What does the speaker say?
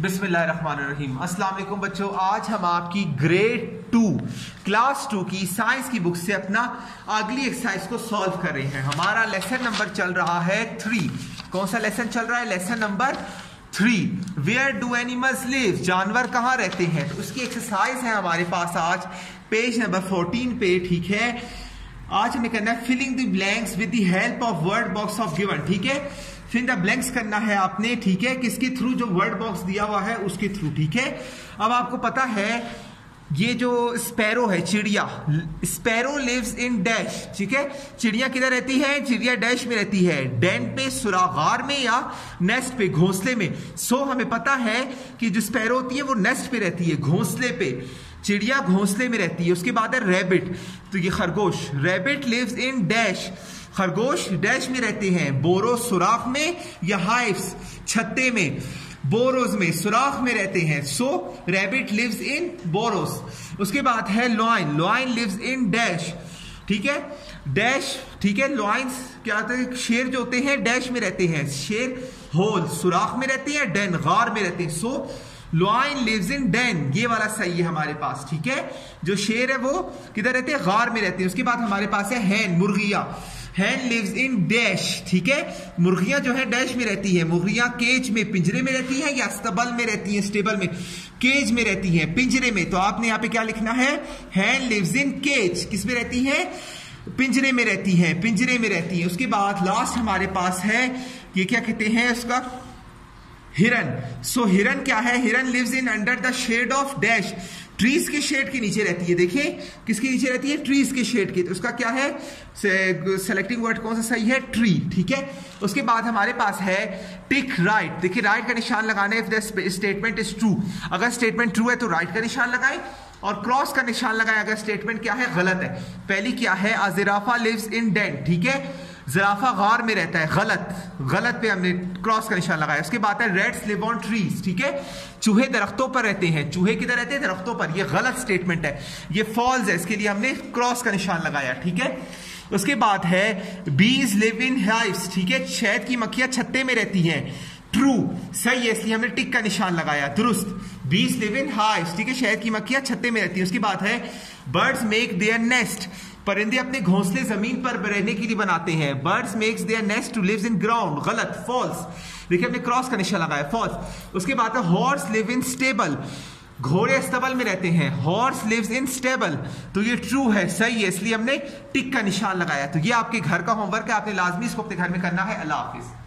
बिस्मिल्लाहिर्रहमानिर्रहीम। अस्सलाम बच्चों, आज हम आपकी ग्रेड टू क्लास टू की साइंस की बुक से अपना अगली एक्सरसाइज को सॉल्व कर रहे हैं। हमारा लेसन नंबर चल रहा है थ्री कौन सा लेसन चल रहा है? Lesson number three where do animals live जानवर कहाँ रहते हैं? तो उसकी एक्सरसाइज है हमारे पास आज। पेज नंबर फोर्टीन पे, ठीक है? आज हमें करना है filling the blanks with the help of word box of given ठीक है? फिर द ब्लैंक्स करना है आपने, ठीक है? किसके थ्रू जो वर्ड बॉक्स दिया हुआ है, उसके थ्रू ठीक है? अब आपको पता है, ये जो स्पैरो है, चिड़िया स्पैरो लिव्स इन डैश ठीक है? चिड़िया किधर रहती है? चिड़िया डैश में रहती है। डैन पे, सुरागार में या नेस्ट पे, घोंसले में। सो हमें पता है कि जो स्पैरो होती है, वो नेस्ट पे रहती है, घोंसले पे। चिड़िया घोंसले में रहती है, उसके बाद है रैबिट तो ये खरगोश। रैबिट लिव्स इन डैश खरगोश डैश में रहते हैं, बोरो सुराख में या हाइफ्स छत्ते में, बोरोज में, सुराख में रहते हैं। So rabbit lives in burrows उसके बाद है lion lion lives in dash ठीक है? डैश ठीक है? लॉइन्स क्या होते हैं? शेर जो होते हैं डैश में रहते हैं। शेर, होल, सुराख में रहते हैं डेन गार में रहते हैं। So lion lives in den ये वाला सही है हमारे पास, ठीक है? जो शेर है वो किधर रहते हैं? गार में रहते हैं। उसके बाद हमारे पास है हैन मुर्गिया। हैन लिव्स इन डैश ठीक है? मुर्गियाँ जो है डैश में रहती है। मुर्गियाँ केज में, पिंजरे में रहती है या स्तबल में रहती है स्टेबल में? केज में रहती हैं, पिंजरे में। तो आपने यहाँ पे क्या लिखना है? हैन लिव्स इन केज किसमें रहती है? पिंजरे में रहती है, पिंजरे में रहती है। उसके बाद लास्ट हमारे पास है, ये क्या कहते हैं उसका? हिरन। सो हिरन क्या है? हिरन lives in under the shade of dash trees के शेड के नीचे रहती है। देखिए, किसके नीचे रहती है? ट्रीज के शेड के। तो उसका क्या है? सेलेक्टिंग वर्ड कौन सा सही है? ट्री ठीक है? उसके बाद हमारे पास है टिक राइट देखिए राइट का निशान लगाने if the statement is true अगर स्टेटमेंट ट्रू है तो राइट का निशान लगाए। और क्रॉस का निशान लगाए, अगर स्टेटमेंट क्या है? गलत है। पहली क्या है? अजिराफा लिव्स इन डेंट ठीक है? जराफा गार में रहता है, गलत। गलत पे हमने क्रॉस का निशान लगाया। उसके बाद है रेड लिव ऑन ट्रीज ठीक है? चूहे दरख्तों पर रहते हैं। चूहे किधर रहते हैं? दरख्तों पर। ये गलत स्टेटमेंट है। ये फॉल्स है। इसके लिए हमने क्रॉस का निशान लगाया, ठीक है? उसके बाद है बीज लिव इन हाइव्स ठीक है? शहद की मक्खियाँ छत्ते में रहती हैं। ट्रू सही है, इसलिए हमने टिक का निशान लगाया। दुरुस्त। बीस लिव इन हाइव्स ठीक है, शहद की मक्खियाँ छत्ते में रहती है, उसके बाद है। बर्ड्स मेक देयर नेस्ट परिंदे अपने घोंसले ज़मीन पर रहने के लिए बनाते हैं। Birds makes their nest to lives in ground गलत फॉल्स देखिए, हमने क्रॉस का निशान लगाया फॉल्स उसके बाद है हॉर्स लिव इन स्टेबल घोड़े स्तबल में रहते हैं। हॉर्स लिव्स इन स्टेबल तो ये ट्रू है, सही है, इसलिए हमने टिक का निशान लगाया। तो ये आपके घर का होमवर्क है, आपने लाजमी इसको अपने घर में करना है। अल्लाह हाफिज।